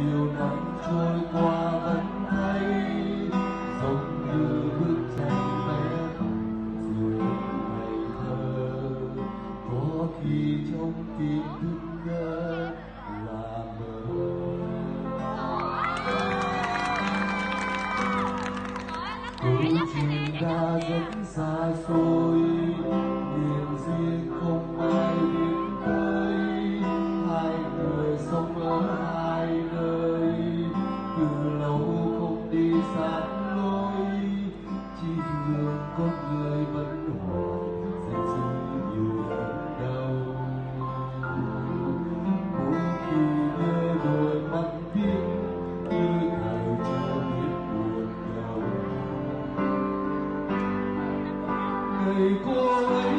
nhiều năm trôi qua vẫn thấy giống như bức tranh vẽ dưới ngày thơ. Có khi trong tim thức là mơ cũng chỉ đã rất xa xôi, niềm riêng không ai biết tới. Hai người sống ở Cuối